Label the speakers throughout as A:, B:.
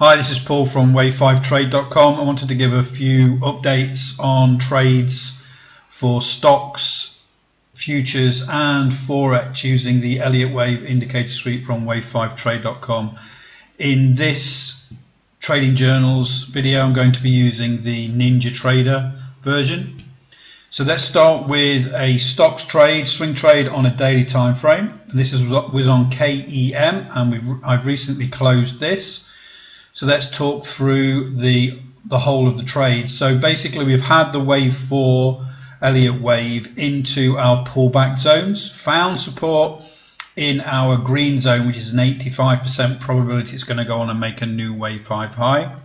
A: Hi, this is Paul from Wave5Trade.com. I wanted to give a few updates on trades for stocks, futures, and Forex using the Elliott Wave indicator suite from Wave5Trade.com. In this Trading Journals video, I'm going to be using the NinjaTrader version. So let's start with a stocks trade, swing trade on a daily time frame. This is, was on KEM, and I've recently closed this. So let's talk through the the whole of the trade. So basically, we've had the wave four Elliott wave into our pullback zones, found support in our green zone, which is an 85% probability it's going to go on and make a new wave five high.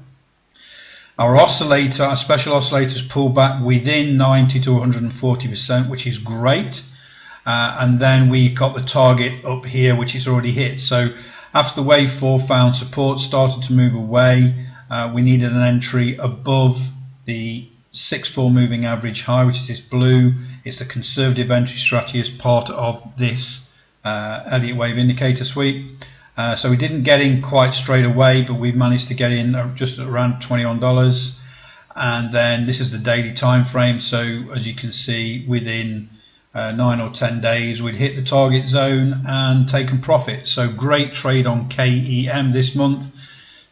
A: Our oscillator, our special oscillators pull back within 90 to 140%, which is great. Uh, and then we got the target up here, which is already hit. So after the wave 4 found support started to move away, uh, we needed an entry above the 6-4 moving average high, which is this blue. It's the conservative entry strategy as part of this uh, Elliott wave indicator suite. Uh, so we didn't get in quite straight away, but we managed to get in just around $21. And then this is the daily time frame. So as you can see, within uh, nine or 10 days, we'd hit the target zone and taken profit. So great trade on KEM this month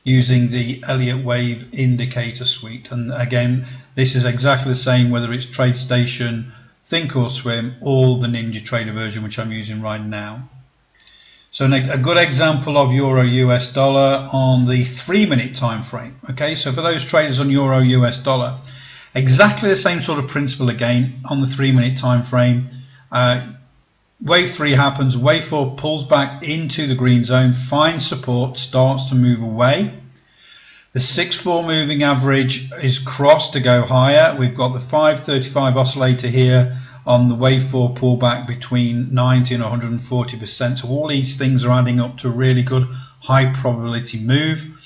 A: using the Elliott Wave indicator suite. And again, this is exactly the same whether it's TradeStation, Thinkorswim, or the NinjaTrader version, which I'm using right now. So a good example of euro US dollar on the three minute time frame. Okay, so for those traders on euro US dollar, exactly the same sort of principle again on the three minute time frame. Uh, wave three happens, wave four pulls back into the green zone, finds support, starts to move away. The 6-4 moving average is crossed to go higher. We've got the 535 oscillator here on the wave 4 pullback between 90 and 140%. So all these things are adding up to a really good high probability move.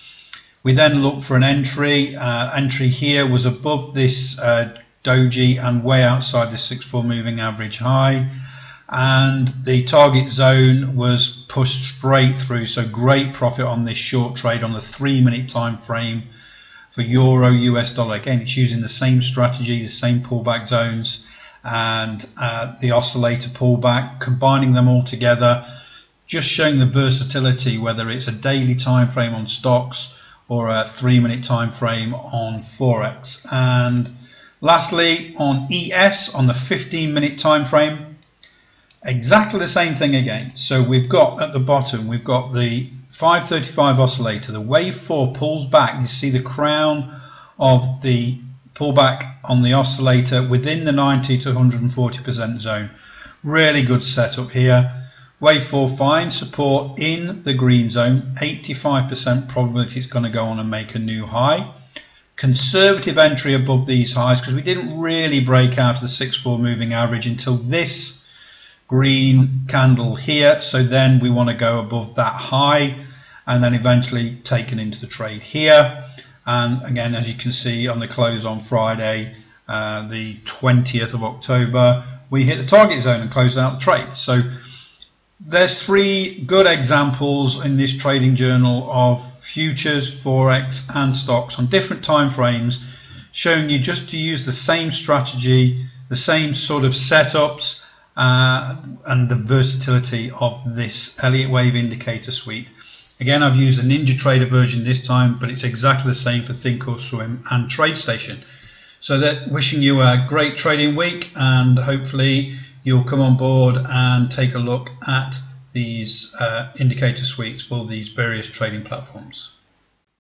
A: We then look for an entry. Uh, entry here was above this uh, doji and way outside the 6-4 moving average high. And the target zone was pushed straight through. So great profit on this short trade on the three minute time frame for euro US dollar. Again, it's using the same strategy, the same pullback zones and uh, the oscillator pullback, combining them all together, just showing the versatility, whether it's a daily time frame on stocks or a three minute time frame on Forex. And lastly, on ES, on the 15 minute time frame, exactly the same thing again. So we've got at the bottom, we've got the 535 oscillator, the wave 4 pulls back, you see the crown of the pullback on the oscillator within the 90 to 140% zone. Really good setup here. Wave 4 fine, support in the green zone, 85% probability it's going to go on and make a new high. Conservative entry above these highs because we didn't really break out of the 6-4 moving average until this green candle here. So then we want to go above that high and then eventually taken into the trade here. And again, as you can see on the close on Friday, uh, the 20th of October, we hit the target zone and closed out the trade. So there's three good examples in this trading journal of futures, forex, and stocks on different time frames, showing you just to use the same strategy, the same sort of setups, uh, and the versatility of this Elliott Wave indicator suite. Again, I've used the NinjaTrader version this time, but it's exactly the same for Thinkorswim and TradeStation. So that wishing you a great trading week and hopefully you'll come on board and take a look at these uh, indicator suites for these various trading platforms.